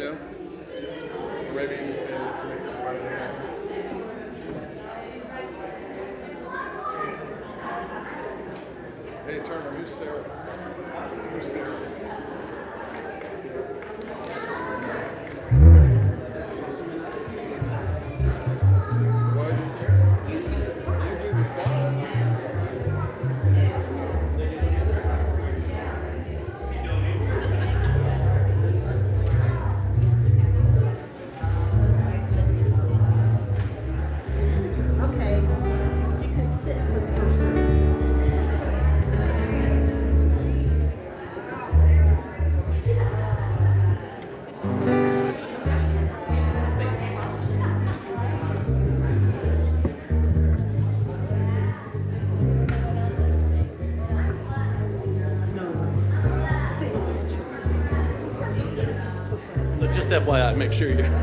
Arabian Hey, Turner, who's Sarah? Who's Sarah? just FYI, make sure you're.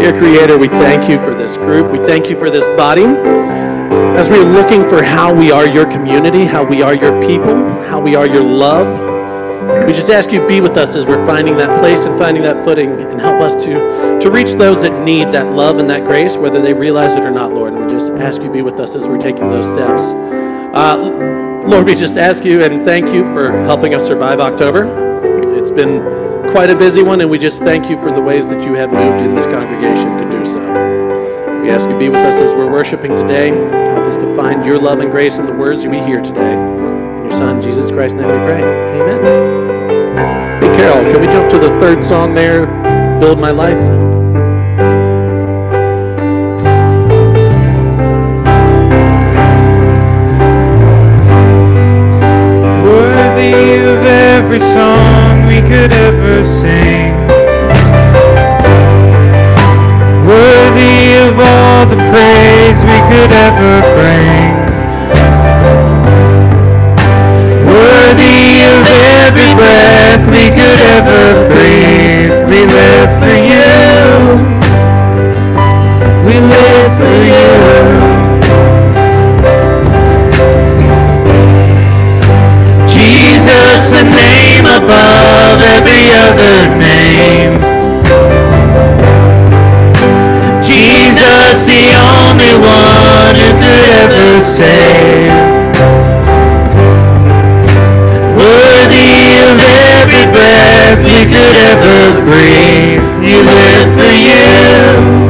Dear Creator, we thank you for this group. We thank you for this body. As we're looking for how we are your community, how we are your people, how we are your love, we just ask you be with us as we're finding that place and finding that footing and help us to, to reach those that need that love and that grace, whether they realize it or not, Lord. And we just ask you be with us as we're taking those steps. Uh, Lord, we just ask you and thank you for helping us survive October. It's been quite a busy one, and we just thank you for the ways that you have moved in this congregation to do so. We ask you to be with us as we're worshiping today. Help us to find your love and grace in the words we hear today. In your Son, Jesus Christ's name we pray. Amen. Hey, Carol, can we jump to the third song there? Build My Life? Worthy of every song we could ever sing. Worthy of all the praise we could ever bring. Worthy of every breath we could ever breathe. We live for you. We live for you. Above every other name. Jesus, the only one who could ever save. Worthy of every breath you could ever breathe. You live for you.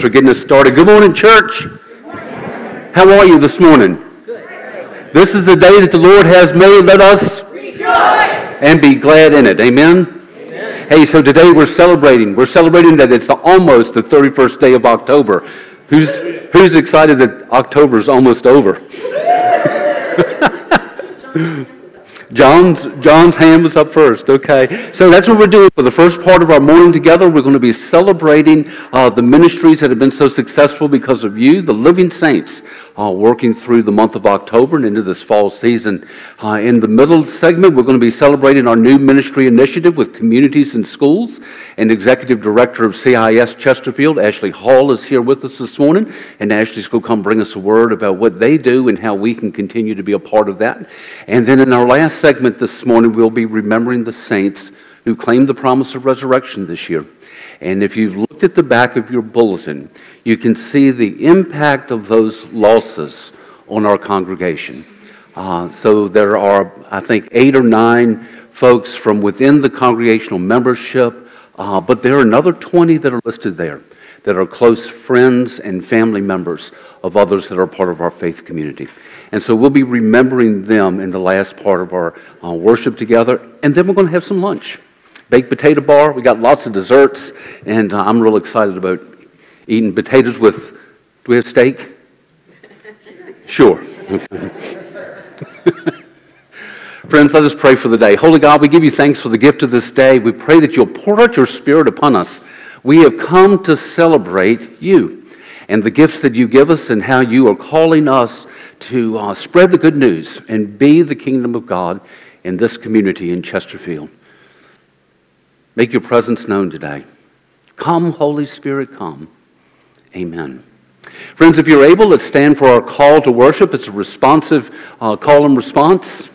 For getting us started. Good morning, church. How are you this morning? This is the day that the Lord has made. Let us rejoice and be glad in it. Amen. Hey, so today we're celebrating. We're celebrating that it's almost the 31st day of October. Who's who's excited that October is almost over? John's, John's hand was up first, okay. So that's what we're doing for the first part of our morning together. We're going to be celebrating uh, the ministries that have been so successful because of you, the living saints, uh, working through the month of October and into this fall season. Uh, in the middle segment, we're going to be celebrating our new ministry initiative with communities and schools. And Executive Director of CIS Chesterfield, Ashley Hall, is here with us this morning. And Ashley's going to come bring us a word about what they do and how we can continue to be a part of that. And then in our last segment this morning, we'll be remembering the saints who claimed the promise of resurrection this year. And if you've looked at the back of your bulletin, you can see the impact of those losses on our congregation. Uh, so there are, I think, eight or nine folks from within the congregational membership, uh, but there are another 20 that are listed there that are close friends and family members of others that are part of our faith community. And so we'll be remembering them in the last part of our uh, worship together, and then we're going to have some lunch. Baked potato bar, we got lots of desserts, and uh, I'm real excited about eating potatoes with, do we have steak? Sure. Friends, let us pray for the day. Holy God, we give you thanks for the gift of this day. We pray that you'll pour out your Spirit upon us. We have come to celebrate you and the gifts that you give us and how you are calling us to uh, spread the good news and be the kingdom of God in this community in Chesterfield. Make your presence known today. Come, Holy Spirit, come. Amen. Friends, if you're able, let's stand for our call to worship. It's a responsive uh, call and response.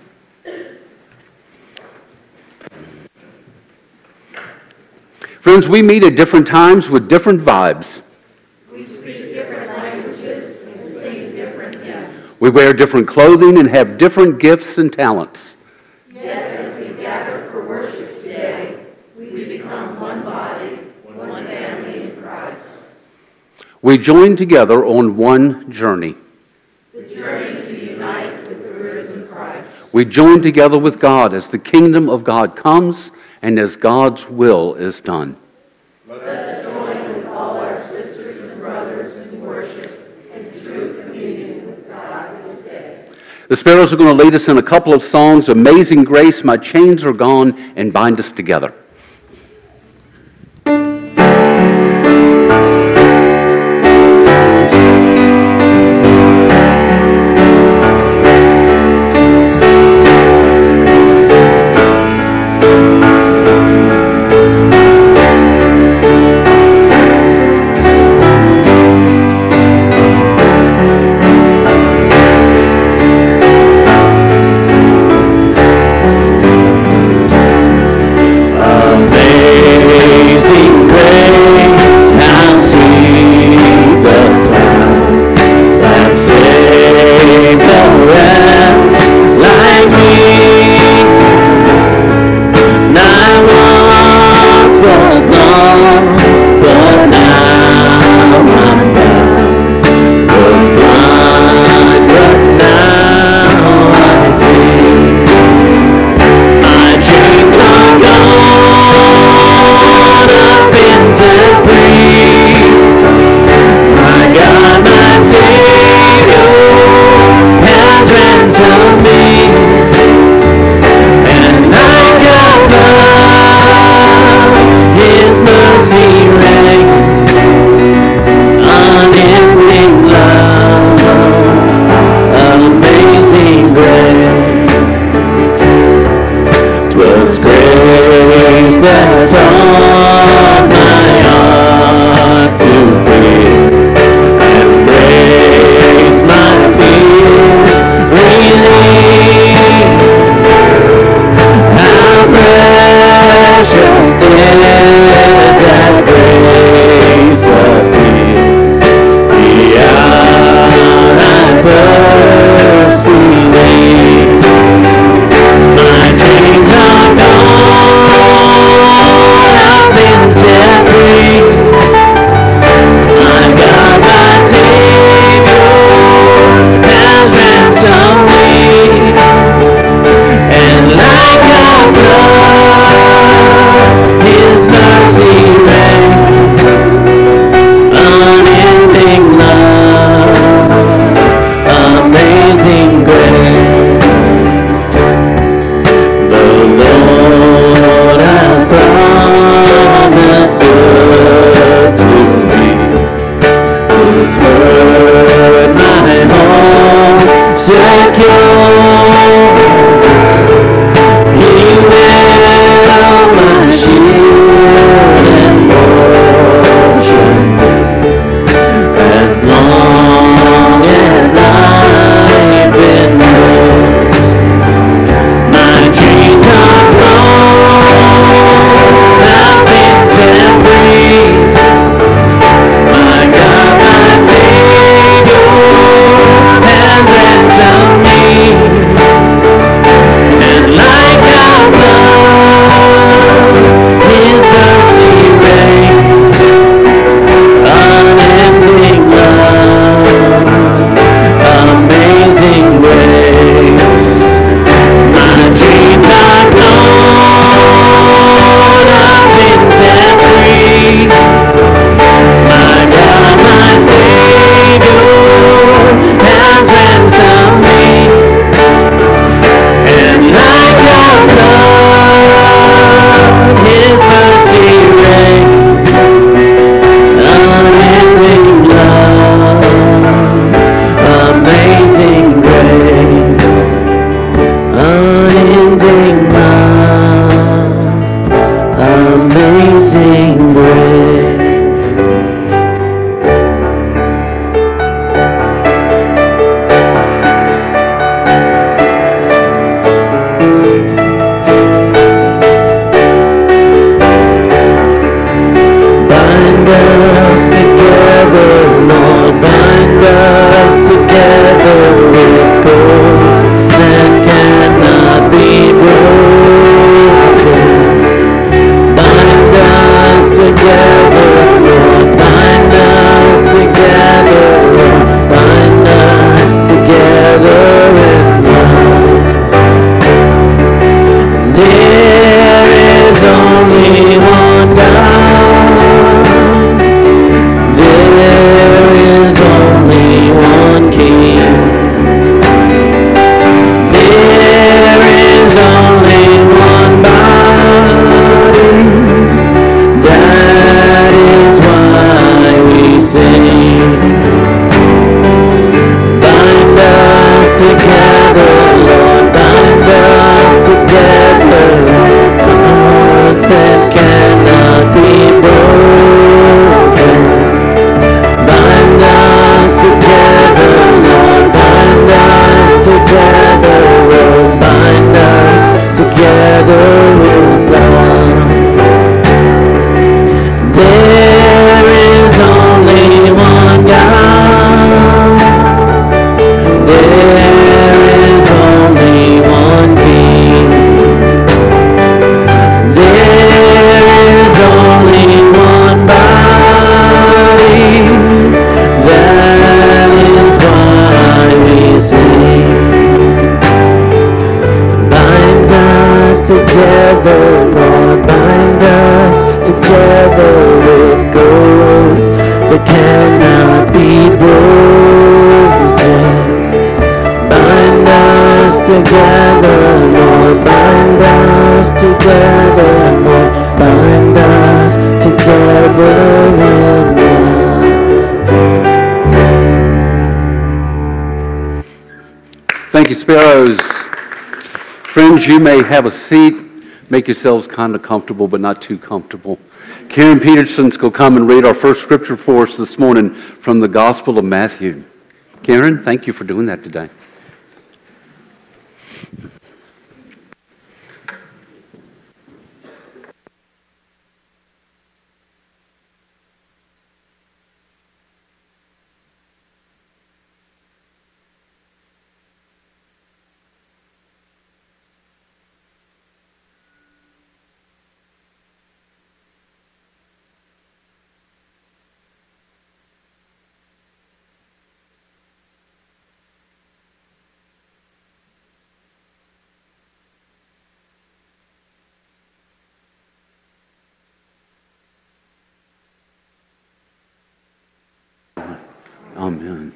Friends, we meet at different times with different vibes. We speak different languages and sing different hymns. We wear different clothing and have different gifts and talents. Yet as we gather for worship today, we become one body, one family in Christ. We join together on one journey. The journey to unite with the risen Christ. We join together with God as the kingdom of God comes and as God's will is done. Let us join with all our sisters and brothers in worship and true communion with God this day. The Sparrows are going to lead us in a couple of songs Amazing Grace, My Chains Are Gone, and Bind Us Together. Friends, you may have a seat. Make yourselves kind of comfortable, but not too comfortable. Karen Peterson's going to come and read our first scripture for us this morning from the Gospel of Matthew. Karen, thank you for doing that today. Amen.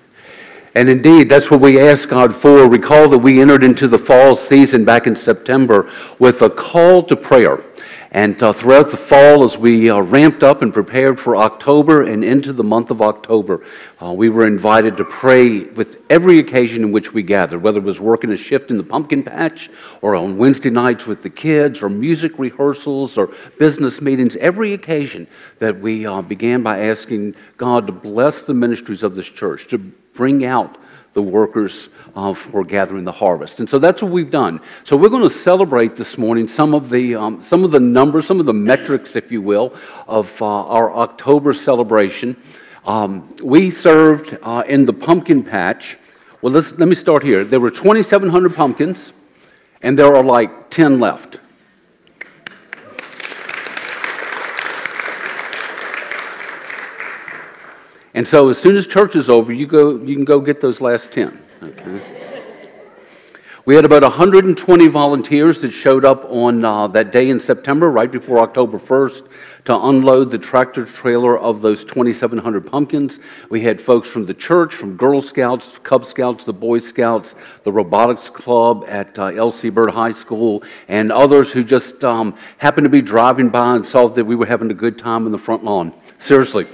And indeed, that's what we ask God for. Recall that we entered into the fall season back in September with a call to prayer. And uh, throughout the fall, as we uh, ramped up and prepared for October and into the month of October, uh, we were invited to pray with every occasion in which we gathered, whether it was working a shift in the pumpkin patch, or on Wednesday nights with the kids, or music rehearsals, or business meetings. Every occasion that we uh, began by asking God to bless the ministries of this church, to bring out the workers uh, for gathering the harvest. And so that's what we've done. So we're going to celebrate this morning some of the, um, some of the numbers, some of the metrics, if you will, of uh, our October celebration. Um, we served uh, in the pumpkin patch. Well, let me start here. There were 2,700 pumpkins, and there are like 10 left. And so as soon as church is over, you, go, you can go get those last 10. Okay? We had about 120 volunteers that showed up on uh, that day in September, right before October 1st, to unload the tractor trailer of those 2,700 pumpkins. We had folks from the church, from Girl Scouts, Cub Scouts, the Boy Scouts, the Robotics Club at uh, L.C. Bird High School, and others who just um, happened to be driving by and saw that we were having a good time in the front lawn seriously,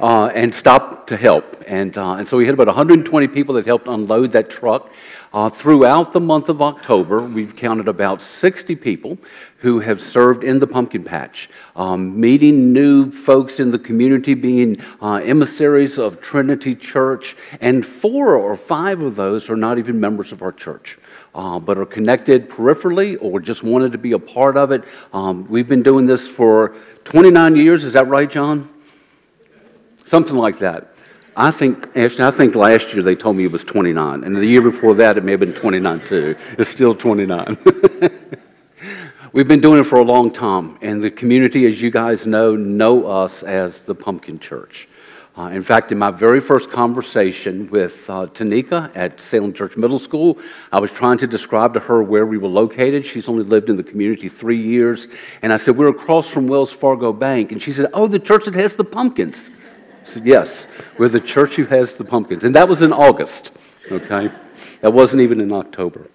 uh, and stopped to help. And, uh, and so we had about 120 people that helped unload that truck. Uh, throughout the month of October, we've counted about 60 people who have served in the pumpkin patch, um, meeting new folks in the community, being uh, emissaries of Trinity Church, and four or five of those are not even members of our church. Uh, but are connected peripherally or just wanted to be a part of it. Um, we've been doing this for 29 years, is that right, John? Something like that. I think, actually, I think last year they told me it was 29, and the year before that it may have been 29 too. It's still 29. We've been doing it for a long time, and the community, as you guys know, know us as the Pumpkin Church. Uh, in fact, in my very first conversation with uh, Tanika at Salem Church Middle School, I was trying to describe to her where we were located. She's only lived in the community three years. And I said, We're across from Wells Fargo Bank. And she said, Oh, the church that has the pumpkins. Said, Yes, we're the church who has the pumpkins. And that was in August, okay? That wasn't even in October.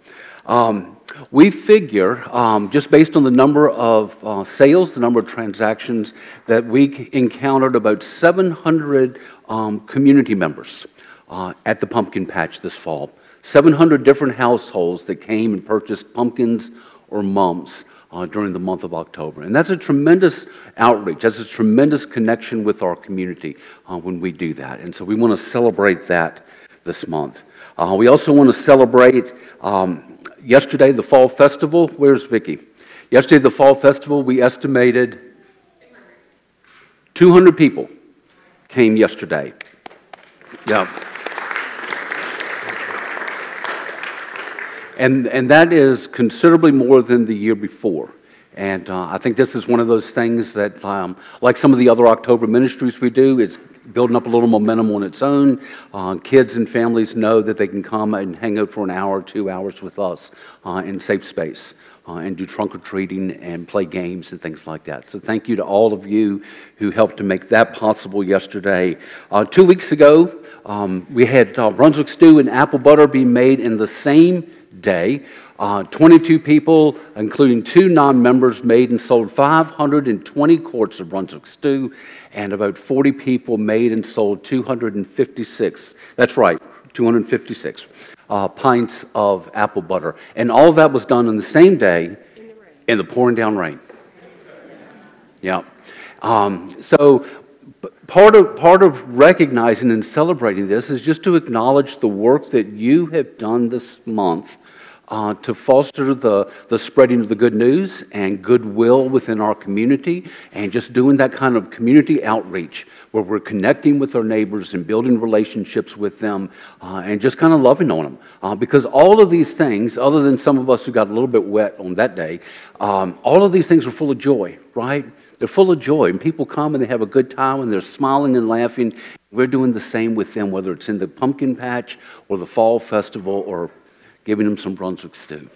Um, we figure, um, just based on the number of uh, sales, the number of transactions, that we encountered about 700 um, community members uh, at the pumpkin patch this fall. 700 different households that came and purchased pumpkins or mums uh, during the month of October. And that's a tremendous outreach. That's a tremendous connection with our community uh, when we do that. And so we want to celebrate that this month. Uh, we also want to celebrate um, yesterday, the Fall Festival. Where's Vicki? Yesterday, the Fall Festival, we estimated 200 people came yesterday. Yeah. And, and that is considerably more than the year before. And uh, I think this is one of those things that, um, like some of the other October ministries we do, it's building up a little momentum on its own. Uh, kids and families know that they can come and hang out for an hour, two hours with us uh, in safe space. Uh, and do trunk or treating and play games and things like that. So, thank you to all of you who helped to make that possible yesterday. Uh, two weeks ago, um, we had uh, Brunswick stew and apple butter be made in the same day. Uh, 22 people, including two non members, made and sold 520 quarts of Brunswick stew, and about 40 people made and sold 256. That's right, 256 uh, pints of apple butter. And all that was done on the same day in the pouring down rain. Yeah. Um, so part of, part of recognizing and celebrating this is just to acknowledge the work that you have done this month uh, to foster the, the spreading of the good news and goodwill within our community and just doing that kind of community outreach where we're connecting with our neighbors and building relationships with them uh, and just kind of loving on them. Uh, because all of these things, other than some of us who got a little bit wet on that day, um, all of these things are full of joy, right? They're full of joy, and people come and they have a good time and they're smiling and laughing. We're doing the same with them, whether it's in the pumpkin patch or the fall festival or giving them some Brunswick stew.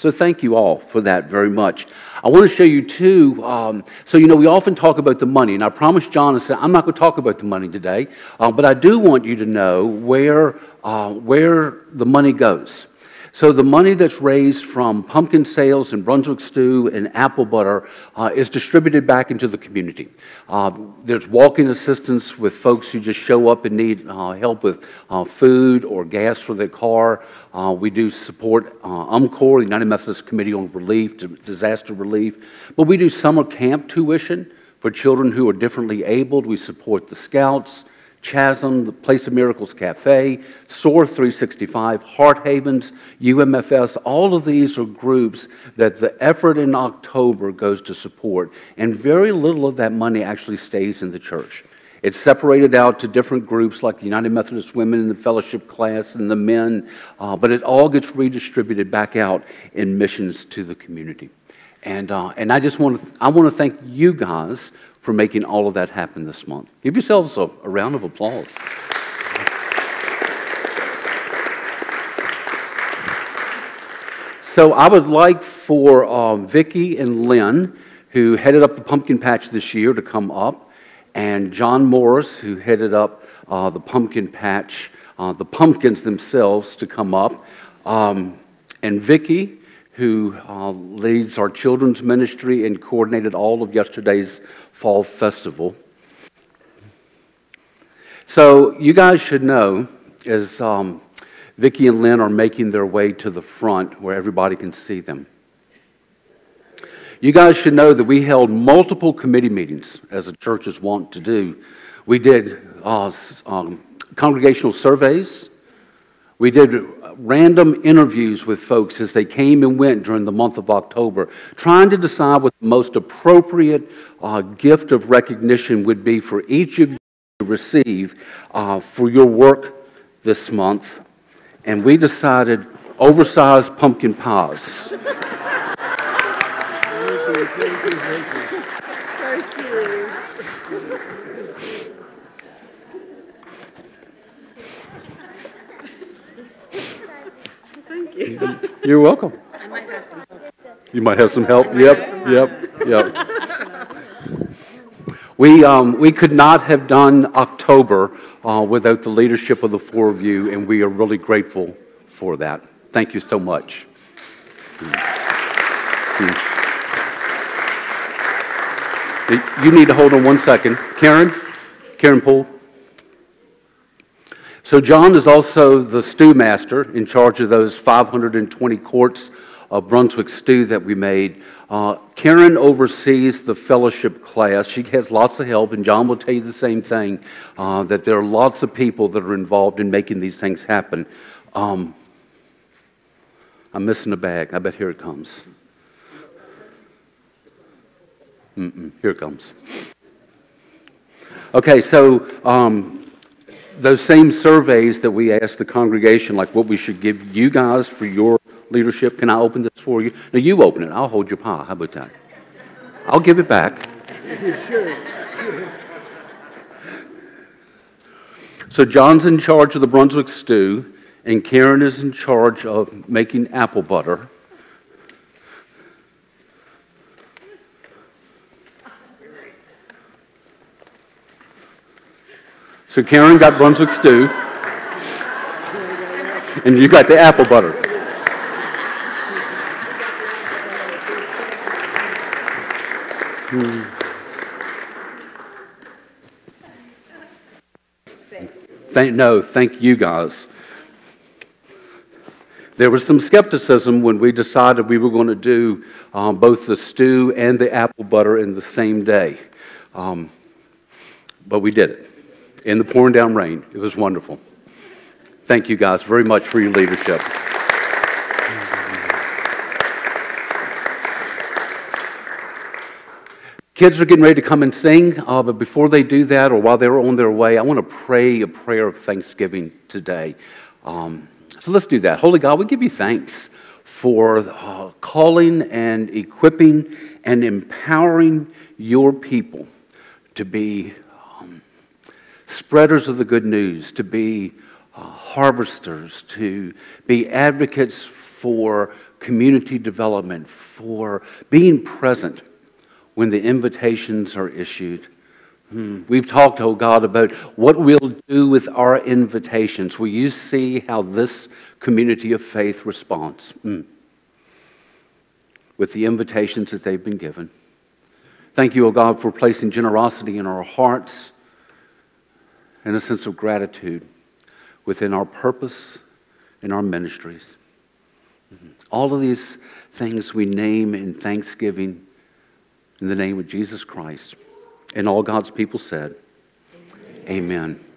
So thank you all for that very much. I want to show you too. Um, so you know, we often talk about the money, and I promised John I said I'm not going to talk about the money today, uh, but I do want you to know where uh, where the money goes. So the money that's raised from pumpkin sales and Brunswick stew and apple butter uh, is distributed back into the community. Uh, there's walking assistance with folks who just show up and need uh, help with uh, food or gas for their car. Uh, we do support uh, UMCOR, the United Methodist Committee on Relief, Disaster Relief. But we do summer camp tuition for children who are differently abled. We support the Scouts, Chasm, the Place of Miracles Cafe, SOAR 365, Heart Havens, UMFS, all of these are groups that the effort in October goes to support, and very little of that money actually stays in the church. It's separated out to different groups like the United Methodist Women and the fellowship class and the men, uh, but it all gets redistributed back out in missions to the community. And, uh, and I just want to, I want to thank you guys for making all of that happen this month. Give yourselves a, a round of applause. So I would like for uh, and Lynn, who headed up the pumpkin patch this year, to come up, and John Morris, who headed up uh, the pumpkin patch, uh, the pumpkins themselves, to come up, um, and Vicki, who uh, leads our children's ministry and coordinated all of yesterday's fall festival. So you guys should know, as um, Vicki and Lynn are making their way to the front where everybody can see them. You guys should know that we held multiple committee meetings, as the churches want to do. We did uh, um, congregational surveys. We did random interviews with folks as they came and went during the month of October, trying to decide what the most appropriate uh, gift of recognition would be for each of you to receive uh, for your work this month, and we decided oversized pumpkin pies. You. You're welcome. You might have some help. Yep, yep, yep. We, um, we could not have done October uh, without the leadership of the four of you, and we are really grateful for that. Thank you so much. You need to hold on one second. Karen? Karen Poole? So John is also the stew master in charge of those 520 quarts of Brunswick stew that we made. Uh, Karen oversees the fellowship class. She has lots of help, and John will tell you the same thing, uh, that there are lots of people that are involved in making these things happen. Um, I'm missing a bag. I bet here it comes. Mm-mm, here it comes. Okay, so um, those same surveys that we asked the congregation, like what we should give you guys for your leadership, can I open this for you? No, you open it. I'll hold your pie. How about that? I'll give it back. So John's in charge of the Brunswick stew, and Karen is in charge of making apple butter. So Karen got Brunswick stew, and you got the apple butter. Hmm. Thank, no, thank you guys. There was some skepticism when we decided we were going to do um, both the stew and the apple butter in the same day. Um, but we did it in the pouring down rain. It was wonderful. Thank you guys very much for your leadership. Kids are getting ready to come and sing, uh, but before they do that, or while they're on their way, I want to pray a prayer of thanksgiving today. Um, so let's do that. Holy God, we give you thanks for uh, calling and equipping and empowering your people to be spreaders of the good news, to be uh, harvesters, to be advocates for community development, for being present when the invitations are issued. Hmm. We've talked, oh God, about what we'll do with our invitations. Will you see how this community of faith responds hmm. with the invitations that they've been given? Thank you, oh God, for placing generosity in our hearts and a sense of gratitude within our purpose in our ministries. Hmm. All of these things we name in thanksgiving in the name of Jesus Christ. And all God's people said, Amen. Amen.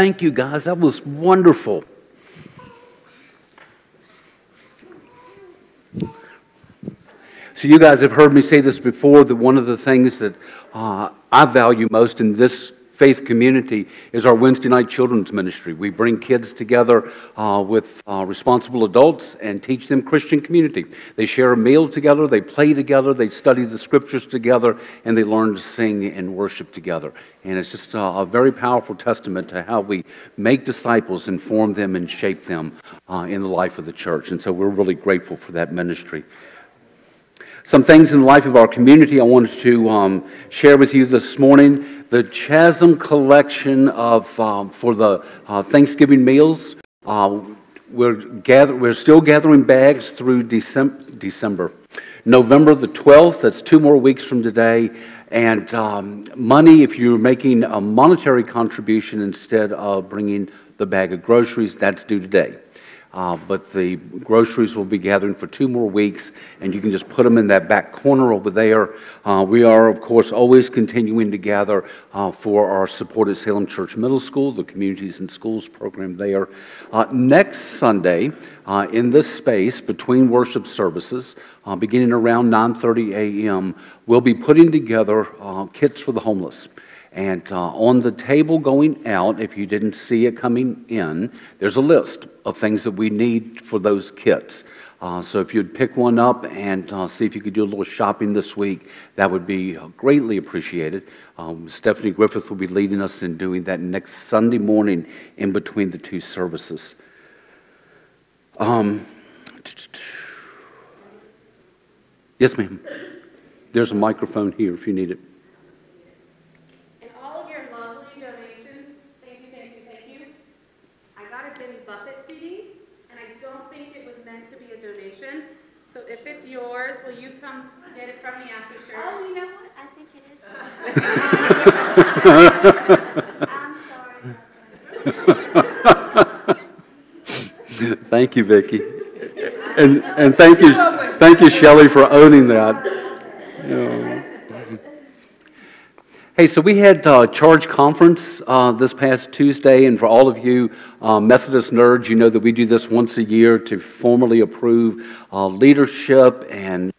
Thank you, guys. That was wonderful. So, you guys have heard me say this before that one of the things that uh, I value most in this faith community is our Wednesday night children's ministry. We bring kids together uh, with uh, responsible adults and teach them Christian community. They share a meal together, they play together, they study the scriptures together, and they learn to sing and worship together. And it's just a, a very powerful testament to how we make disciples and form them and shape them uh, in the life of the church. And so we're really grateful for that ministry. Some things in the life of our community I wanted to um, share with you this morning. The Chasm collection of um, for the uh, Thanksgiving meals. Uh, we're gather, We're still gathering bags through December. December. November the 12th. That's two more weeks from today. And um, money, if you're making a monetary contribution instead of bringing the bag of groceries, that's due today. Uh, but the groceries will be gathering for two more weeks, and you can just put them in that back corner over there. Uh, we are, of course, always continuing to gather uh, for our support at Salem Church Middle School, the Communities and Schools program there. Uh, next Sunday, uh, in this space between worship services, uh, beginning around 9:30 a.m., we'll be putting together kits for the homeless. And uh, on the table going out, if you didn't see it coming in, there's a list of things that we need for those kits. Uh, so if you'd pick one up and uh, see if you could do a little shopping this week, that would be uh, greatly appreciated. Um, Stephanie Griffith will be leading us in doing that next Sunday morning in between the two services. Um, yes, ma'am. There's a microphone here if you need it. Yours, will you come get it from me after church? Oh, you know what? I think it is. I'm sorry. thank you, Vicki. And, and thank you, thank you, Shelley, for owning that. You know. Hey, so we had uh, Charge Conference uh, this past Tuesday, and for all of you uh, Methodist nerds, you know that we do this once a year to formally approve uh, leadership and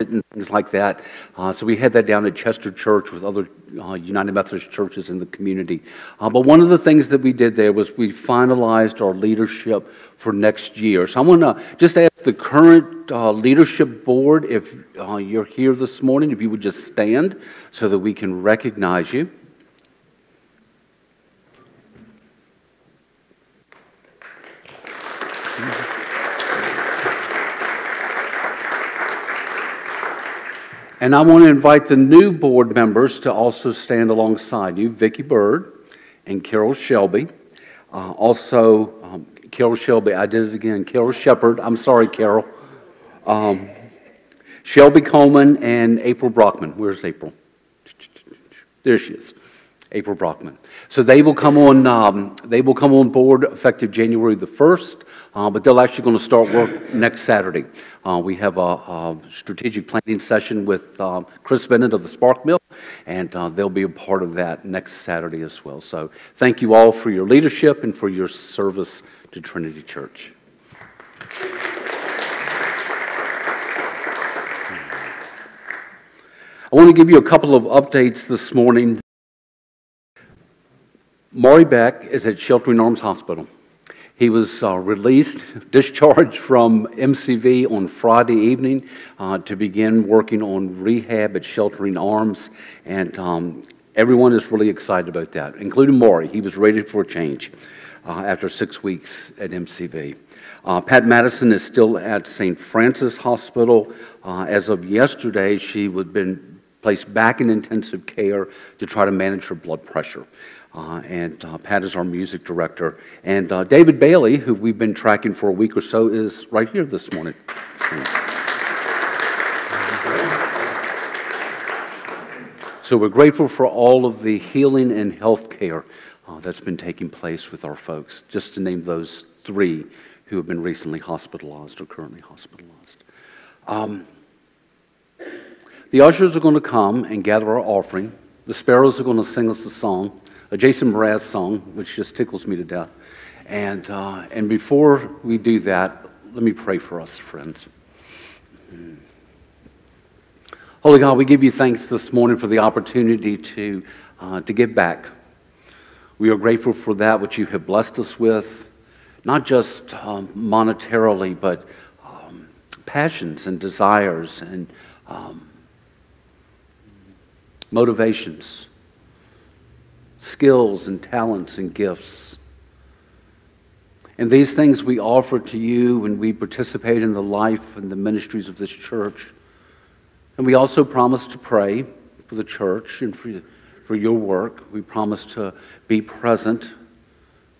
and things like that. Uh, so we had that down at Chester Church with other uh, United Methodist churches in the community. Uh, but one of the things that we did there was we finalized our leadership for next year. So I want to just ask the current uh, leadership board, if uh, you're here this morning, if you would just stand so that we can recognize you. And I want to invite the new board members to also stand alongside you, Vicki Bird and Carol Shelby. Uh, also, um, Carol Shelby, I did it again, Carol Shepard, I'm sorry, Carol. Um, Shelby Coleman and April Brockman. Where's April? There she is. April Brockman. So they will come on. Um, they will come on board effective January the first, uh, but they're actually going to start work next Saturday. Uh, we have a, a, strategic planning session with uh, Chris Bennett of the Spark Mill, and uh, they'll be a part of that next Saturday as well. So thank you all for your leadership and for your service to Trinity Church. I want to give you a couple of updates this morning. Maury Beck is at Sheltering Arms Hospital. He was uh, released, discharged from MCV on Friday evening uh, to begin working on rehab at Sheltering Arms, and um, everyone is really excited about that, including Maury. He was ready for a change uh, after six weeks at MCV. Uh, Pat Madison is still at St. Francis Hospital. Uh, as of yesterday, she had been placed back in intensive care to try to manage her blood pressure. Uh, and uh, Pat is our music director. And uh, David Bailey, who we've been tracking for a week or so, is right here this morning. So we're grateful for all of the healing and health care uh, that's been taking place with our folks, just to name those three who have been recently hospitalized or currently hospitalized. Um, the ushers are going to come and gather our offering. The sparrows are going to sing us a song a Jason Mraz song, which just tickles me to death. And, uh, and before we do that, let me pray for us, friends. Holy God, we give you thanks this morning for the opportunity to, uh, to give back. We are grateful for that which you have blessed us with, not just um, monetarily, but um, passions and desires and um, motivations, skills and talents and gifts. And these things we offer to you when we participate in the life and the ministries of this church. And we also promise to pray for the church and for, for your work. We promise to be present.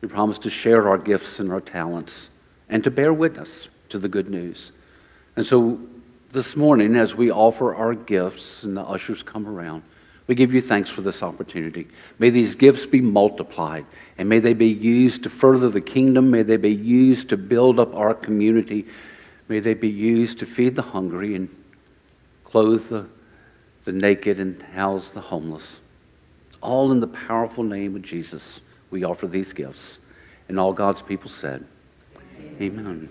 We promise to share our gifts and our talents and to bear witness to the good news. And so this morning, as we offer our gifts and the ushers come around, we give you thanks for this opportunity. May these gifts be multiplied and may they be used to further the kingdom. May they be used to build up our community. May they be used to feed the hungry and clothe the, the naked and house the homeless. All in the powerful name of Jesus, we offer these gifts. And all God's people said, Amen. Amen.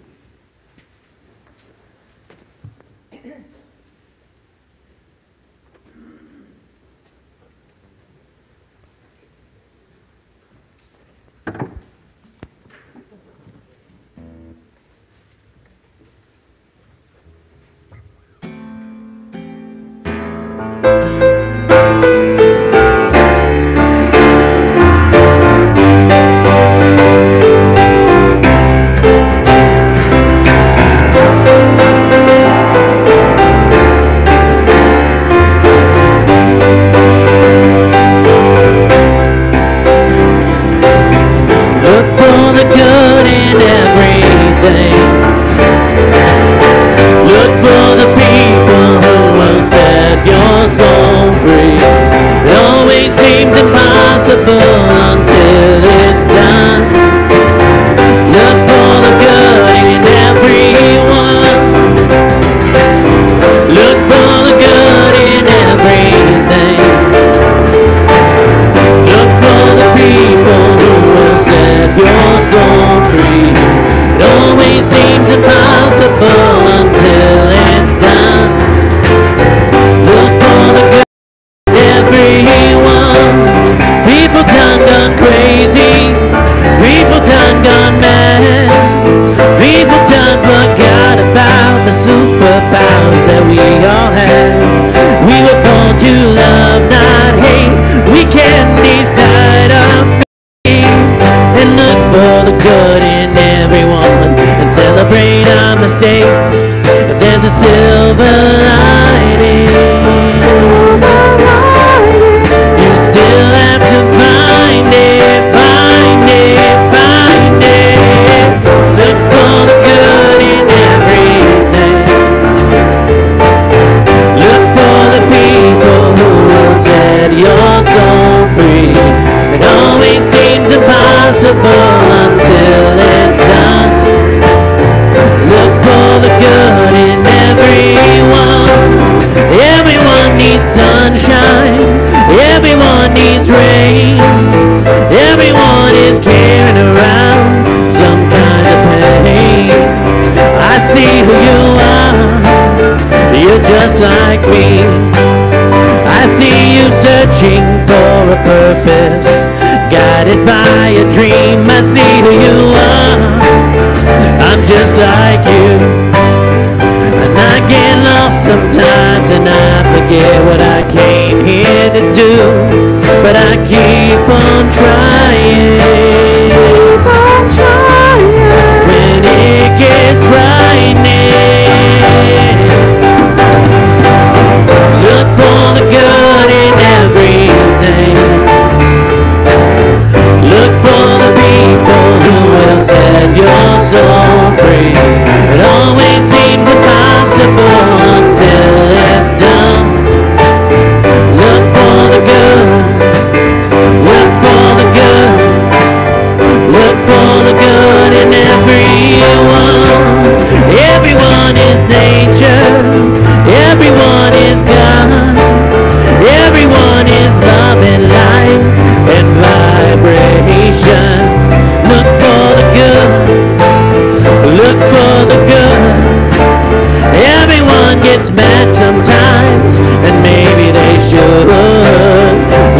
Gets mad sometimes, and maybe they should.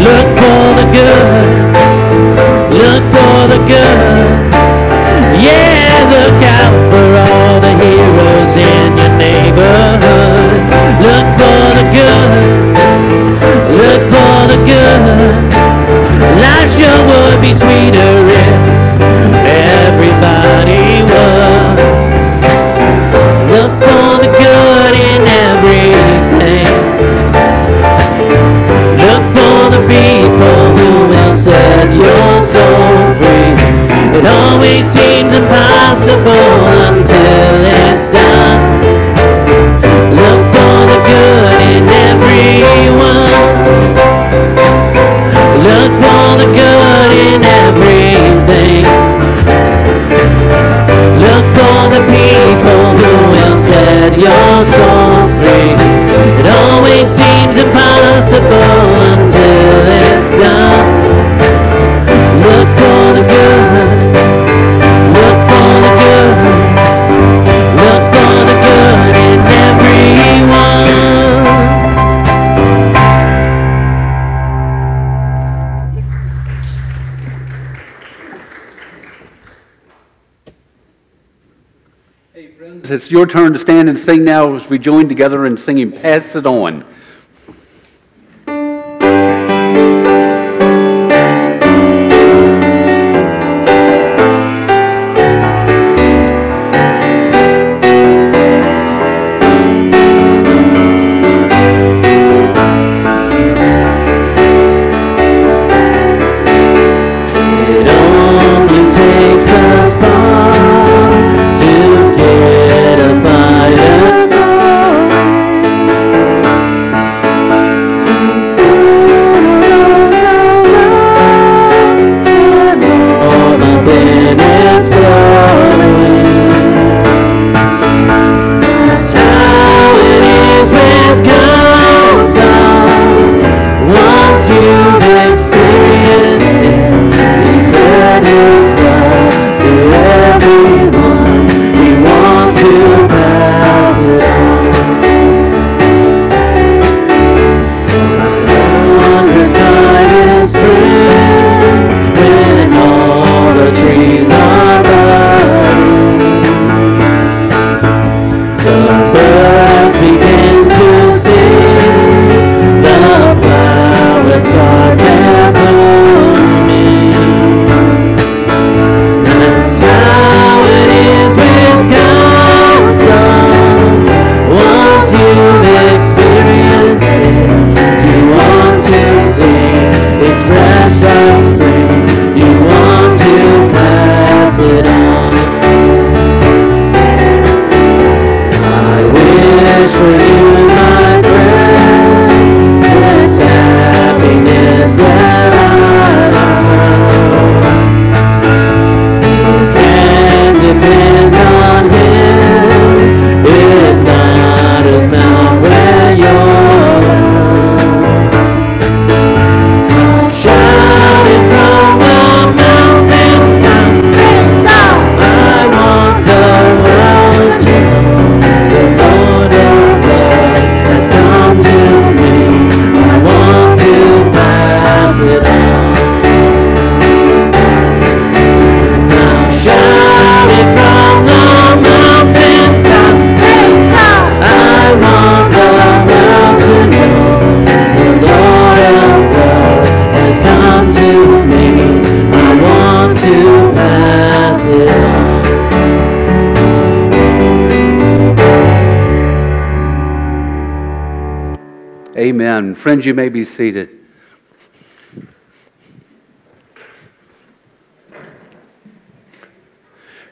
Look for the good, look for the good. Yeah, look out for all the heroes in your neighborhood. Look for the good, look for the good. Life sure would be sweeter if set your soul free. It always seems impossible until it's done. Look for the good in everyone. Look for the good in everything. Look for the people who will set your soul free. It always seems impossible It's your turn to stand and sing now as we join together in singing Pass It On. Friends, you may be seated.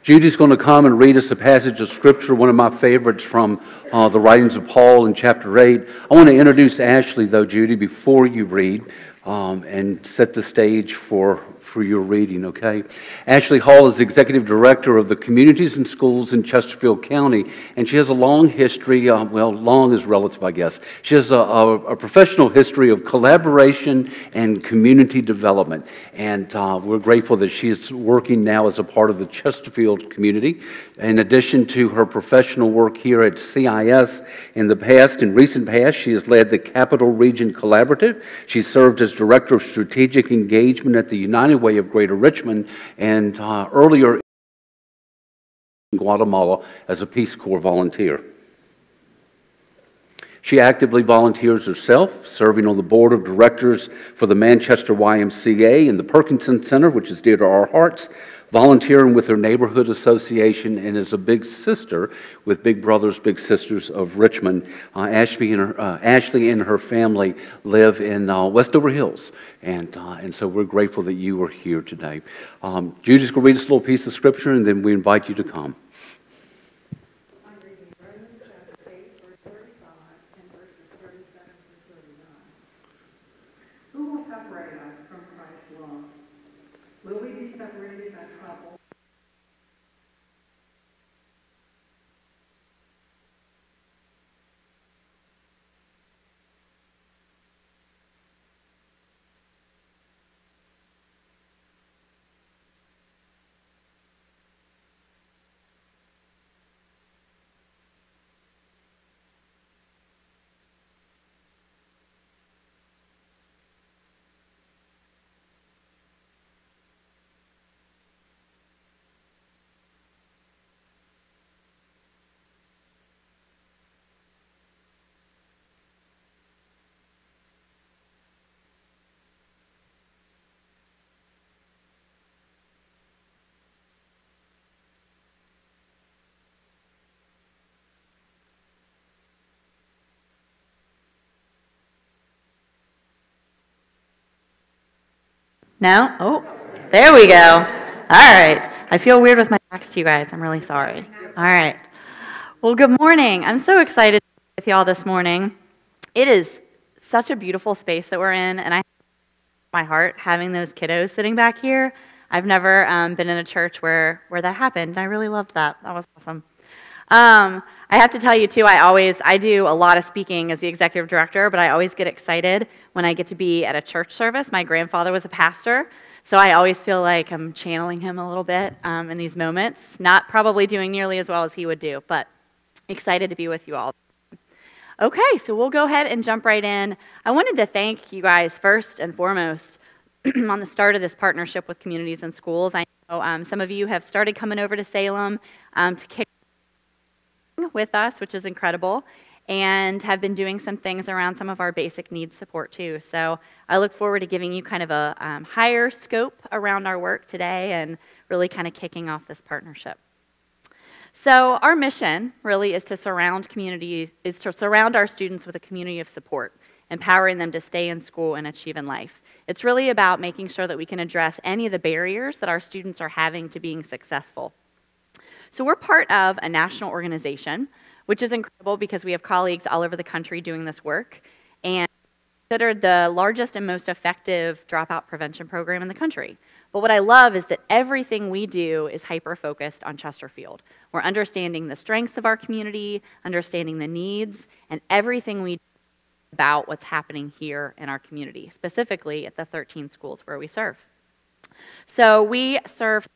Judy's going to come and read us a passage of Scripture, one of my favorites from uh, the writings of Paul in chapter 8. I want to introduce Ashley, though, Judy, before you read um, and set the stage for, for your reading, okay? Ashley Hall is Executive Director of the Communities and Schools in Chesterfield County, and she has a long history, uh, well, long is relative, I guess. She has a, a, a professional history of collaboration and community development, and uh, we're grateful that she is working now as a part of the Chesterfield community. In addition to her professional work here at CIS in the past, in recent past, she has led the Capital Region Collaborative. She served as Director of Strategic Engagement at the United Way of Greater Richmond, and uh, earlier in Guatemala as a Peace Corps volunteer. She actively volunteers herself, serving on the board of directors for the Manchester YMCA and the Perkinson Center, which is dear to our hearts, volunteering with her neighborhood association, and is a big sister with Big Brothers Big Sisters of Richmond. Uh, Ashley, and her, uh, Ashley and her family live in uh, Westover Hills, and, uh, and so we're grateful that you are here today. Um, Judy's going to read us a little piece of scripture, and then we invite you to come. I'm reading Romans chapter 8, verse 35, and verses 37 through 39. Who will separate us from Christ's love? Will we be separated by trouble? No? Oh, there we go. All right. I feel weird with my backs to you guys. I'm really sorry. All right. Well, good morning. I'm so excited to be with y'all this morning. It is such a beautiful space that we're in, and I my heart having those kiddos sitting back here. I've never um, been in a church where where that happened. and I really loved that. That was awesome. Um, I have to tell you too. I always I do a lot of speaking as the executive director, but I always get excited when I get to be at a church service. My grandfather was a pastor, so I always feel like I'm channeling him a little bit um, in these moments. Not probably doing nearly as well as he would do, but excited to be with you all. Okay, so we'll go ahead and jump right in. I wanted to thank you guys first and foremost on the start of this partnership with communities and schools. I know um, some of you have started coming over to Salem um, to kick with us, which is incredible, and have been doing some things around some of our basic needs support too. So I look forward to giving you kind of a um, higher scope around our work today and really kind of kicking off this partnership. So our mission really is to surround communities, is to surround our students with a community of support, empowering them to stay in school and achieve in life. It's really about making sure that we can address any of the barriers that our students are having to being successful. So we're part of a national organization, which is incredible because we have colleagues all over the country doing this work and considered the largest and most effective dropout prevention program in the country. But what I love is that everything we do is hyper focused on Chesterfield. We're understanding the strengths of our community, understanding the needs, and everything we do about what's happening here in our community, specifically at the 13 schools where we serve. So we serve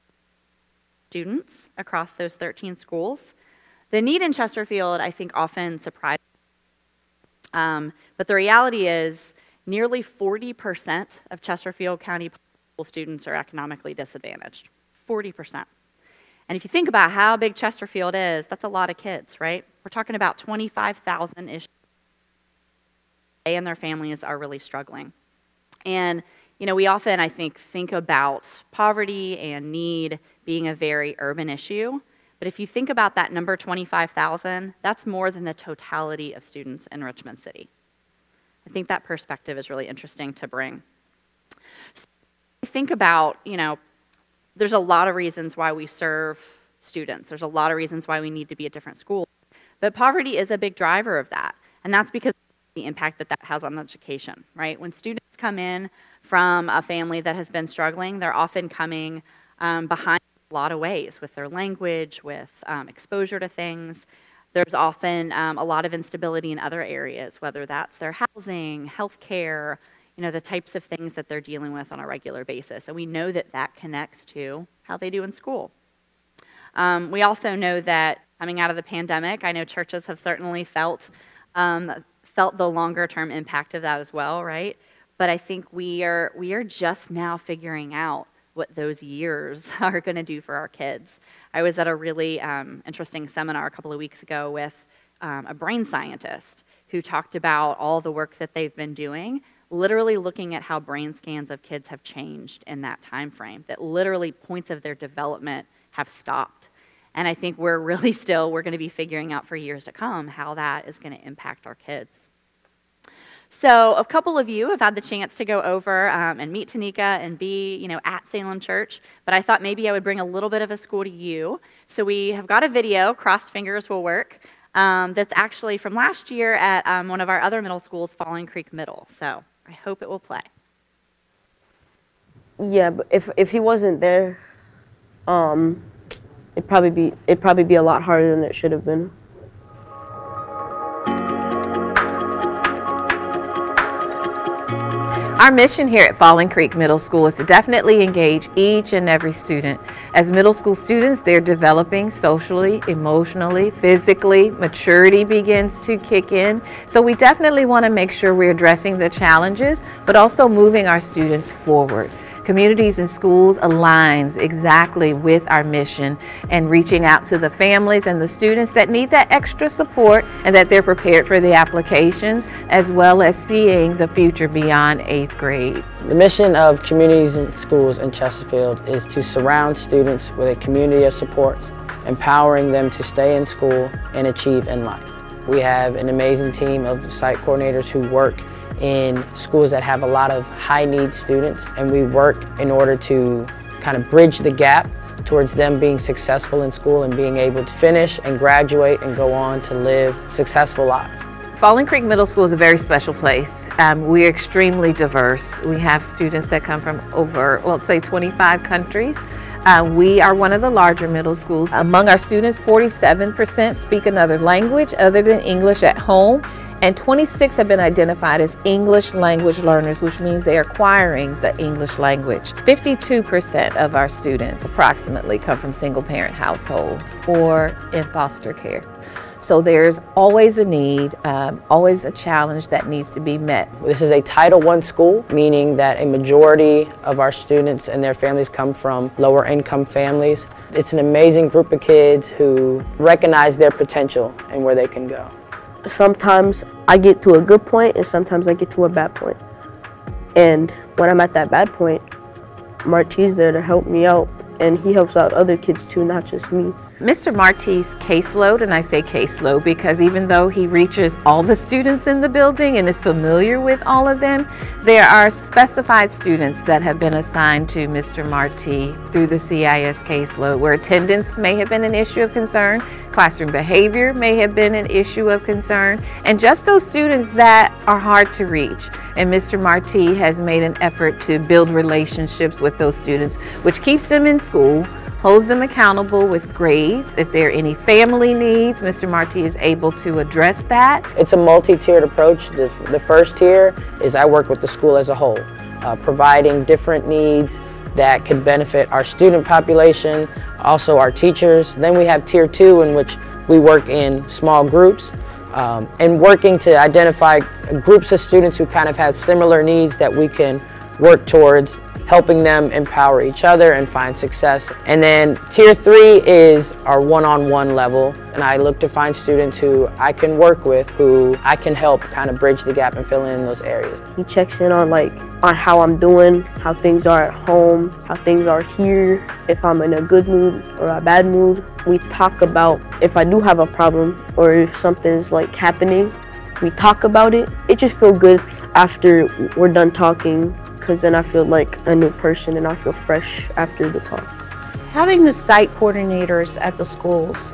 students across those 13 schools. The need in Chesterfield, I think, often surprises. Um, but the reality is, nearly 40% of Chesterfield County students are economically disadvantaged. 40%. And if you think about how big Chesterfield is, that's a lot of kids, right? We're talking about 25,000 ish. They and their families are really struggling. And you know, we often, I think, think about poverty and need being a very urban issue. But if you think about that number 25,000, that's more than the totality of students in Richmond City. I think that perspective is really interesting to bring. So think about, you know, there's a lot of reasons why we serve students. There's a lot of reasons why we need to be at different schools. But poverty is a big driver of that. And that's because of the impact that that has on education, right? When students come in from a family that has been struggling, they're often coming um, behind a lot of ways with their language, with um, exposure to things. There's often um, a lot of instability in other areas, whether that's their housing, healthcare, you know, the types of things that they're dealing with on a regular basis. And we know that that connects to how they do in school. Um, we also know that coming out of the pandemic, I know churches have certainly felt um, felt the longer term impact of that as well, right? But I think we are we are just now figuring out what those years are going to do for our kids. I was at a really um, interesting seminar a couple of weeks ago with um, a brain scientist who talked about all the work that they've been doing literally looking at how brain scans of kids have changed in that time frame that literally points of their development have stopped and i think we're really still we're going to be figuring out for years to come how that is going to impact our kids so a couple of you have had the chance to go over um, and meet tanika and be you know at salem church but i thought maybe i would bring a little bit of a school to you so we have got a video crossed fingers will work um, that's actually from last year at um, one of our other middle schools falling creek middle so I hope it will play. Yeah, but if if he wasn't there, um, it'd probably be it'd probably be a lot harder than it should have been. Our mission here at Falling Creek Middle School is to definitely engage each and every student. As middle school students, they're developing socially, emotionally, physically, maturity begins to kick in. So we definitely want to make sure we're addressing the challenges, but also moving our students forward. Communities in Schools aligns exactly with our mission and reaching out to the families and the students that need that extra support and that they're prepared for the applications as well as seeing the future beyond eighth grade. The mission of Communities in Schools in Chesterfield is to surround students with a community of support, empowering them to stay in school and achieve in life. We have an amazing team of site coordinators who work in schools that have a lot of high need students and we work in order to kind of bridge the gap towards them being successful in school and being able to finish and graduate and go on to live successful lives. Falling Creek Middle School is a very special place. Um, we're extremely diverse. We have students that come from over, well, let's say 25 countries. Uh, we are one of the larger middle schools. Among our students, 47% speak another language other than English at home and 26 have been identified as English language learners, which means they are acquiring the English language. 52% of our students approximately come from single parent households or in foster care. So there's always a need, um, always a challenge that needs to be met. This is a Title I school, meaning that a majority of our students and their families come from lower income families. It's an amazing group of kids who recognize their potential and where they can go sometimes I get to a good point and sometimes I get to a bad point. And when I'm at that bad point, Marty's there to help me out and he helps out other kids too, not just me. Mr. Marty's caseload, and I say caseload because even though he reaches all the students in the building and is familiar with all of them, there are specified students that have been assigned to Mr. Marty through the CIS caseload where attendance may have been an issue of concern, classroom behavior may have been an issue of concern, and just those students that are hard to reach. And Mr. Marty has made an effort to build relationships with those students, which keeps them in school holds them accountable with grades. If there are any family needs, Mr. Marty is able to address that. It's a multi-tiered approach. The, the first tier is I work with the school as a whole, uh, providing different needs that could benefit our student population, also our teachers. Then we have tier two in which we work in small groups um, and working to identify groups of students who kind of have similar needs that we can work towards helping them empower each other and find success. And then tier three is our one-on-one -on -one level. And I look to find students who I can work with, who I can help kind of bridge the gap and fill in those areas. He checks in on like, on how I'm doing, how things are at home, how things are here, if I'm in a good mood or a bad mood. We talk about if I do have a problem or if something's like happening, we talk about it. It just feels good after we're done talking because then I feel like a new person and I feel fresh after the talk. Having the site coordinators at the schools,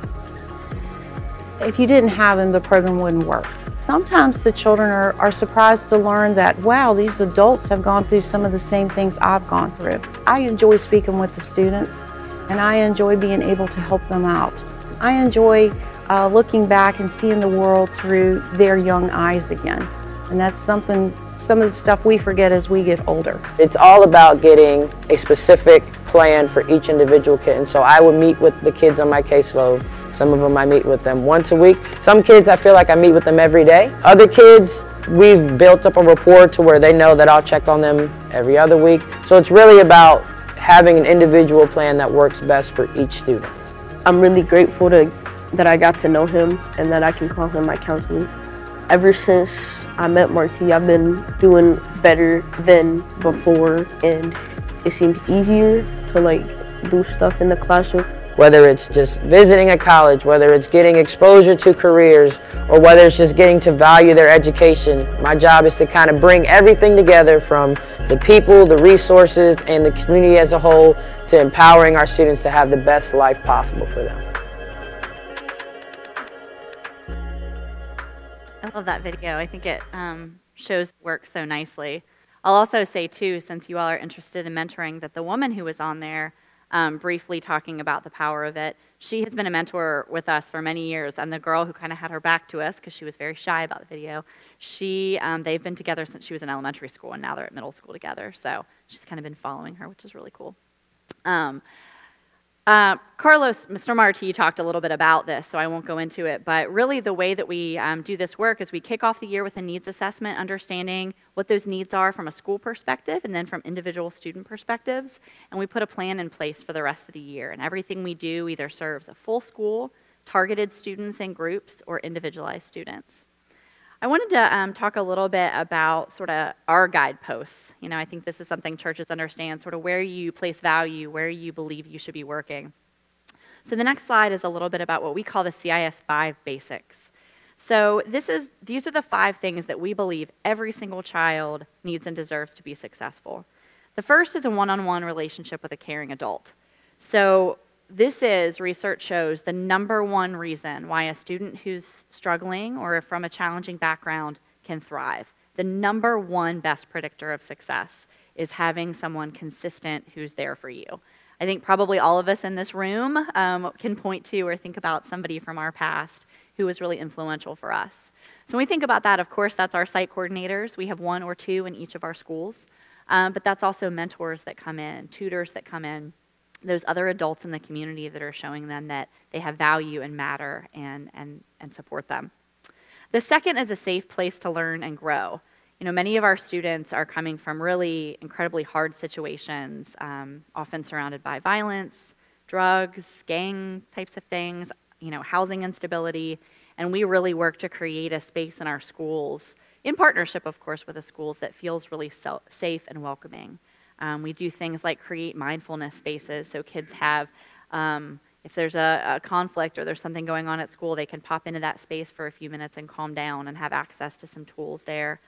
if you didn't have them, the program wouldn't work. Sometimes the children are, are surprised to learn that, wow, these adults have gone through some of the same things I've gone through. I enjoy speaking with the students and I enjoy being able to help them out. I enjoy uh, looking back and seeing the world through their young eyes again. And that's something, some of the stuff we forget as we get older. It's all about getting a specific plan for each individual kid. And so I would meet with the kids on my caseload. Some of them I meet with them once a week. Some kids I feel like I meet with them every day. Other kids, we've built up a rapport to where they know that I'll check on them every other week. So it's really about having an individual plan that works best for each student. I'm really grateful to, that I got to know him and that I can call him my counselor. Ever since I met Marty, I've been doing better than before and it seems easier to like do stuff in the classroom. Whether it's just visiting a college, whether it's getting exposure to careers, or whether it's just getting to value their education, my job is to kind of bring everything together from the people, the resources, and the community as a whole to empowering our students to have the best life possible for them. Love that video. I think it um, shows the work so nicely. I'll also say, too, since you all are interested in mentoring, that the woman who was on there um, briefly talking about the power of it, she has been a mentor with us for many years. And the girl who kind of had her back to us because she was very shy about the video, she, um, they've been together since she was in elementary school, and now they're at middle school together. So she's kind of been following her, which is really cool. Um, uh, Carlos, Mr. Marti talked a little bit about this, so I won't go into it. But really, the way that we um, do this work is we kick off the year with a needs assessment, understanding what those needs are from a school perspective and then from individual student perspectives. And we put a plan in place for the rest of the year. And everything we do either serves a full school, targeted students and groups, or individualized students. I wanted to um, talk a little bit about sort of our guideposts. You know, I think this is something churches understand, sort of where you place value, where you believe you should be working. So the next slide is a little bit about what we call the CIS 5 basics. So this is, these are the five things that we believe every single child needs and deserves to be successful. The first is a one-on-one relationship with a caring adult. So this is, research shows, the number one reason why a student who's struggling or from a challenging background can thrive. The number one best predictor of success is having someone consistent who's there for you. I think probably all of us in this room um, can point to or think about somebody from our past who was really influential for us. So when we think about that, of course, that's our site coordinators. We have one or two in each of our schools. Um, but that's also mentors that come in, tutors that come in those other adults in the community that are showing them that they have value and matter and, and, and support them. The second is a safe place to learn and grow. You know, many of our students are coming from really incredibly hard situations, um, often surrounded by violence, drugs, gang types of things, you know, housing instability, and we really work to create a space in our schools, in partnership, of course, with the schools that feels really so safe and welcoming. Um, we do things like create mindfulness spaces so kids have, um, if there's a, a, conflict or there's something going on at school, they can pop into that space for a few minutes and calm down and have access to some tools there.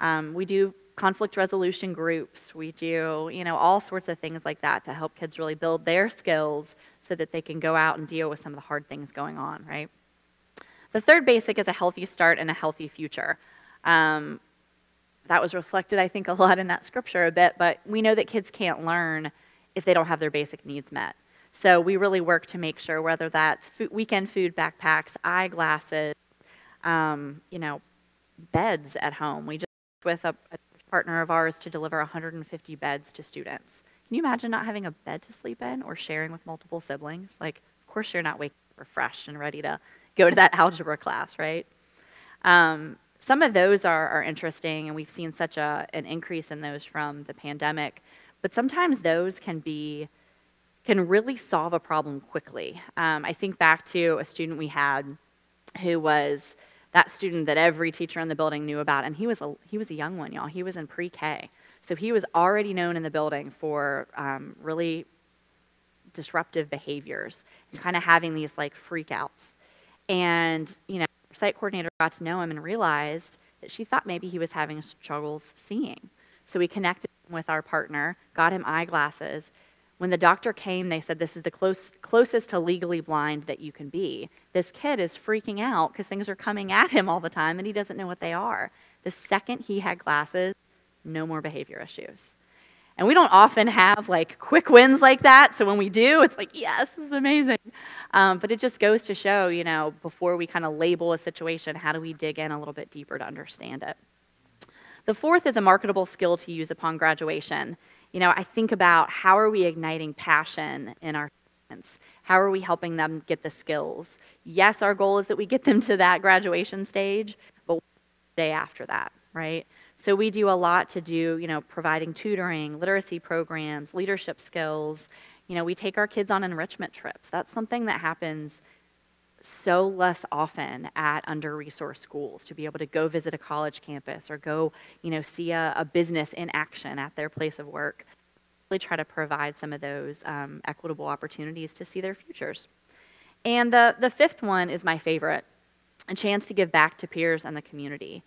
Um, we do conflict resolution groups. We do, you know, all sorts of things like that to help kids really build their skills so that they can go out and deal with some of the hard things going on, right? The third basic is a healthy start and a healthy future. Um, that was reflected, I think, a lot in that scripture a bit, but we know that kids can't learn if they don't have their basic needs met. So we really work to make sure whether that's food, weekend food backpacks, eyeglasses, um, you know, beds at home. We just with a, a partner of ours to deliver 150 beds to students. Can you imagine not having a bed to sleep in or sharing with multiple siblings? Like, of course, you're not waking refreshed and ready to go to that algebra class, right? Um, some of those are, are interesting, and we've seen such a, an increase in those from the pandemic. But sometimes those can be can really solve a problem quickly. Um, I think back to a student we had who was that student that every teacher in the building knew about, and he was a, he was a young one, y'all. He was in pre-K, so he was already known in the building for um, really disruptive behaviors and kind of having these like freakouts. And you know, site coordinator got to know him and realized that she thought maybe he was having struggles seeing. So we connected with our partner, got him eyeglasses. When the doctor came, they said, This is the close, closest to legally blind that you can be. This kid is freaking out because things are coming at him all the time and he doesn't know what they are. The second he had glasses, no more behavior issues. And we don't often have like quick wins like that. So when we do, it's like, yes, this is amazing. Um, but it just goes to show, you know, before we kind of label a situation, how do we dig in a little bit deeper to understand it? The fourth is a marketable skill to use upon graduation. You know, I think about how are we igniting passion in our students? How are we helping them get the skills? Yes, our goal is that we get them to that graduation stage, but day after that, right? So we do a lot to do, you know, providing tutoring, literacy programs, leadership skills. You know, we take our kids on enrichment trips. That's something that happens so less often at under-resourced schools to be able to go visit a college campus or go, you know, see a, a business in action at their place of work. Really try to provide some of those um, equitable opportunities to see their futures. And the, the fifth one is my favorite, a chance to give back to peers and the community.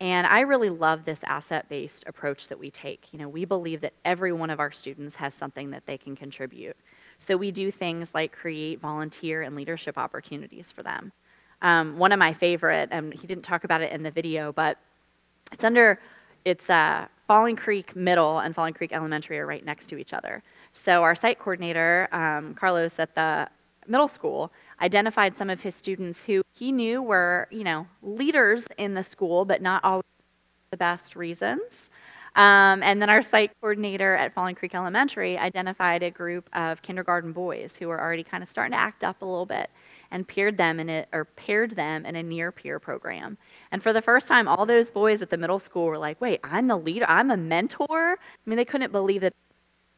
And I really love this asset-based approach that we take. You know, we believe that every one of our students has something that they can contribute. So we do things like create volunteer and leadership opportunities for them. Um, one of my favorite, and he didn't talk about it in the video, but it's under, it's uh, Falling Creek Middle and Falling Creek Elementary are right next to each other. So our site coordinator, um, Carlos at the middle school, identified some of his students who he knew were, you know, leaders in the school, but not always the best reasons. Um, and then our site coordinator at Falling Creek Elementary identified a group of kindergarten boys who were already kind of starting to act up a little bit and paired them in a, or paired them in a near peer program. And for the first time, all those boys at the middle school were like, wait, I'm the leader, I'm a mentor. I mean, they couldn't believe that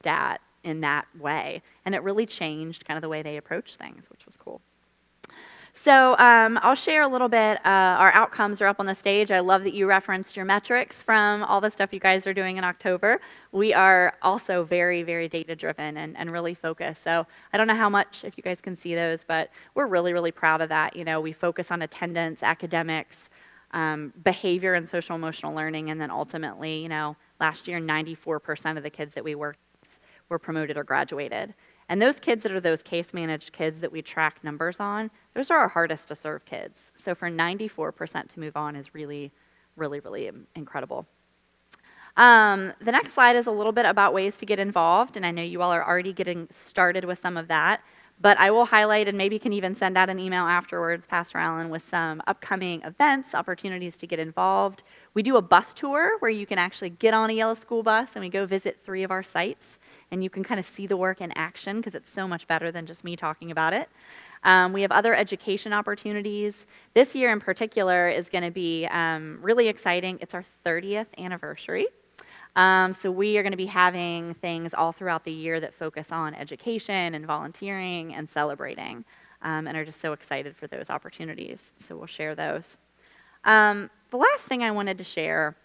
that in that way. And it really changed kind of the way they approached things, which was cool. So um, I'll share a little bit. Uh, our outcomes are up on the stage. I love that you referenced your metrics from all the stuff you guys are doing in October. We are also very, very data driven and, and really focused. So I don't know how much, if you guys can see those, but we're really, really proud of that. You know, we focus on attendance, academics, um, behavior and social emotional learning, and then ultimately, you know, last year 94% of the kids that we worked with were promoted or graduated. And those kids that are those case managed kids that we track numbers on, those are our hardest to serve kids. So for 94% to move on is really, really, really incredible. Um, the next slide is a little bit about ways to get involved, and I know you all are already getting started with some of that. But I will highlight and maybe can even send out an email afterwards, Pastor Allen, with some upcoming events, opportunities to get involved. We do a bus tour where you can actually get on a yellow school bus and we go visit three of our sites and you can kind of see the work in action because it's so much better than just me talking about it. Um, we have other education opportunities. This year in particular is going to be um, really exciting. It's our 30th anniversary. Um, so we are going to be having things all throughout the year that focus on education and volunteering and celebrating um, and are just so excited for those opportunities. So we'll share those. Um, the last thing I wanted to share,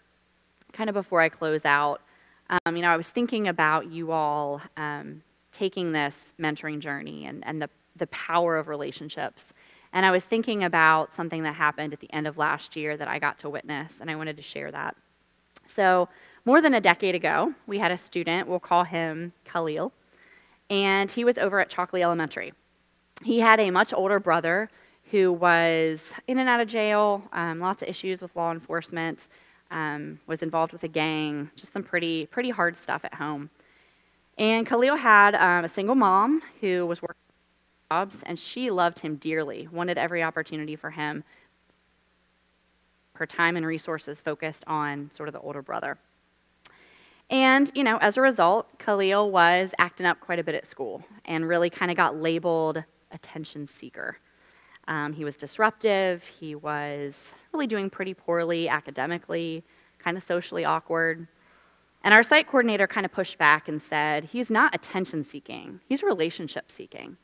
kind of before I close out, um, you know, I was thinking about you all um, taking this mentoring journey and, and the, the power of relationships. And I was thinking about something that happened at the end of last year that I got to witness, and I wanted to share that. So, more than a decade ago, we had a student, we'll call him Khalil, and he was over at Chalkley Elementary. He had a much older brother who was in and out of jail, um, lots of issues with law enforcement, um, was involved with a gang, just some pretty, pretty hard stuff at home. And Khalil had um, a single mom who was working jobs, and she loved him dearly, wanted every opportunity for him. Her time and resources focused on sort of the older brother. And, you know, as a result, Khalil was acting up quite a bit at school and really kind of got labeled attention seeker. Um, he was disruptive. He was really doing pretty poorly academically, kind of socially awkward. And our site coordinator kind of pushed back and said, he's not attention seeking, he's relationship seeking.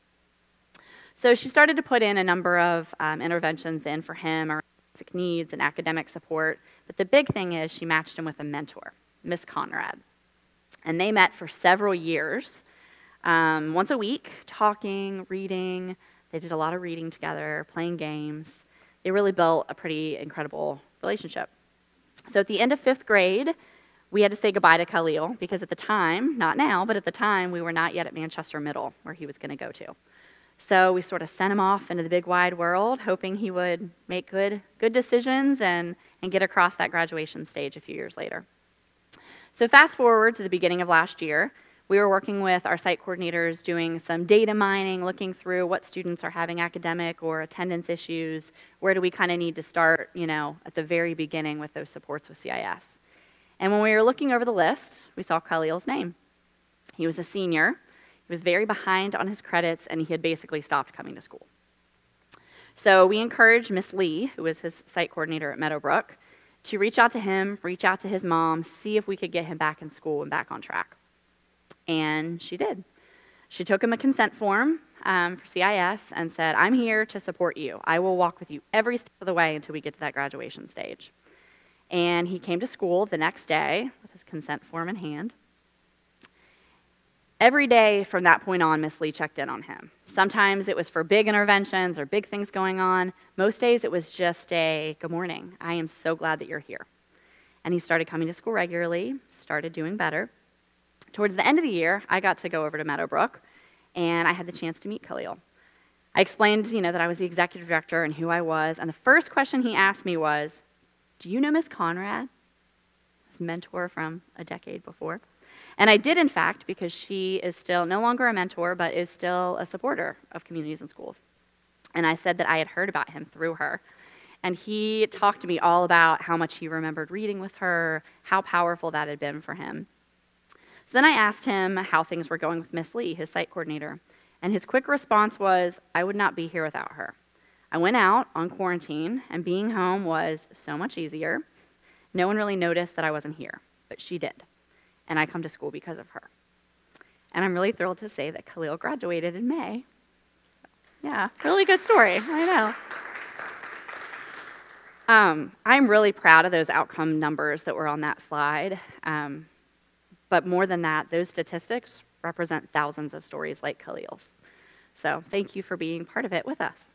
So she started to put in a number of um, interventions in for him around basic needs and academic support. But the big thing is she matched him with a mentor, Miss Conrad. And they met for several years, um, once a week, talking, reading, they did a lot of reading together, playing games. They really built a pretty incredible relationship. So at the end of fifth grade, we had to say goodbye to Khalil because at the time, not now, but at the time, we were not yet at Manchester Middle, where he was going to go to. So we sort of sent him off into the big wide world, hoping he would make good, good decisions and, and get across that graduation stage a few years later. So fast forward to the beginning of last year, we were working with our site coordinators doing some data mining, looking through what students are having academic or attendance issues. Where do we kind of need to start, you know, at the very beginning with those supports with CIS? And when we were looking over the list, we saw Khalil's name. He was a senior. He was very behind on his credits, and he had basically stopped coming to school. So we encouraged Miss Lee, who was his site coordinator at Meadowbrook, to reach out to him, reach out to his mom, see if we could get him back in school and back on track. And she did. She took him a consent form um, for CIS and said, I'm here to support you. I will walk with you every step of the way until we get to that graduation stage. And he came to school the next day with his consent form in hand. Every day from that point on, Miss Lee checked in on him. Sometimes it was for big interventions or big things going on. Most days it was just a good morning. I am so glad that you're here. And he started coming to school regularly, started doing better. Towards the end of the year, I got to go over to Meadowbrook and I had the chance to meet Khalil. I explained, you know, that I was the executive director and who I was, and the first question he asked me was, "Do you know Miss Conrad?" His mentor from a decade before. And I did, in fact, because she is still no longer a mentor, but is still a supporter of communities in schools. And I said that I had heard about him through her. And he talked to me all about how much he remembered reading with her, how powerful that had been for him. So then I asked him how things were going with Miss Lee, his site coordinator. And his quick response was, I would not be here without her. I went out on quarantine, and being home was so much easier. No one really noticed that I wasn't here, but she did and I come to school because of her. And I'm really thrilled to say that Khalil graduated in May. Yeah, really good story. I know. Um, I'm really proud of those outcome numbers that were on that slide. Um, but more than that, those statistics represent thousands of stories like Khalil's. So thank you for being part of it with us.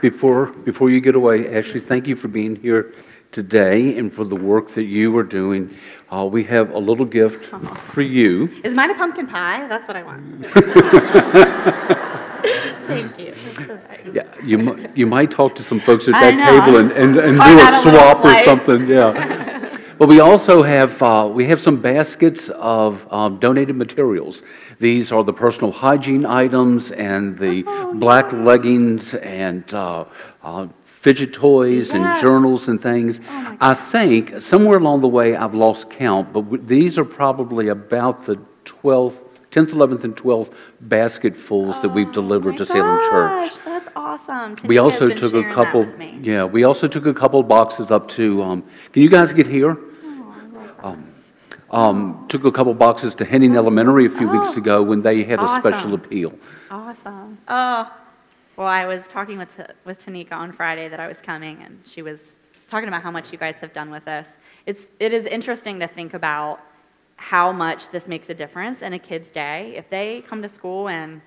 Before, before you get away, Ashley, thank you for being here today and for the work that you are doing. Uh, we have a little gift for you. Is mine a pumpkin pie? That's what I want. Thank you. That's so nice. Yeah, you, mi- you might talk to some folks at I that know, table and, and, and do a a little swap or something, yeah. But we also have, uh, we have some baskets of um, donated materials. These are the personal hygiene items and the Oh, black leggings and uh, uh, fidget toys and Yes. Oh, journals and things. I think somewhere along the way, I've lost count, but w- these are probably about the 12th, 10th, 11th, and 12th basketfuls that we've delivered to Salem Church. Awesome. We also been took sharing a that couple, with me. yeah, we also took a couple boxes up to, um, can you guys get here? Um, um, Took a couple boxes to Hening Elementary a few weeks ago when they had a special Oh. Appeal. Awesome. Oh, well, I was talking with, Ta- with Tanika on Friday that I was coming, and she was talking about how much you guys have done with us. It's, it is interesting to think about how much this makes a difference in a kid's day. If they come to school and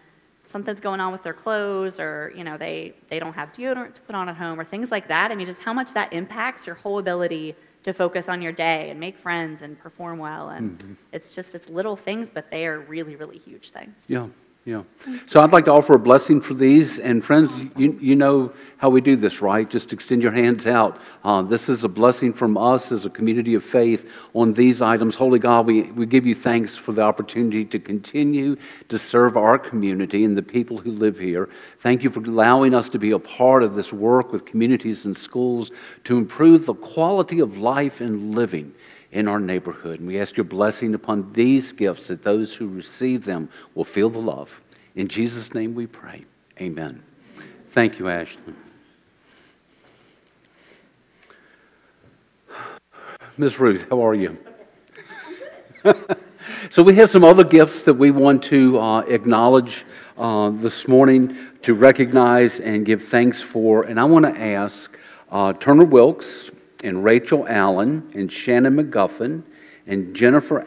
something's going on with their clothes, or, you know, they, they don't have deodorant to put on at home, or things like that, I mean, just how much that impacts your whole ability to focus on your day and make friends and perform well. And Mhm. it's just, it's little things, but they are really, really huge things. Yeah, yeah. So I'd like to offer a blessing for these, and friends, you, you know how we do this, right? Just extend your hands out. Uh, This is a blessing from us as a community of faith on these items. Holy God, we, we give you thanks for the opportunity to continue to serve our community and the people who live here. Thank you for allowing us to be a part of this work with communities in schools to improve the quality of life and living in our neighborhood. And we ask your blessing upon these gifts that those who receive them will feel the love. In Jesus' name we pray. Amen. Thank you, Ashley. Miss Ruth, how are you? so we have some other gifts that we want to uh, acknowledge uh, this morning to recognize and give thanks for. And I want to ask uh, Turner Wilkes and Rachel Allen and Shannon McGuffin and Jennifer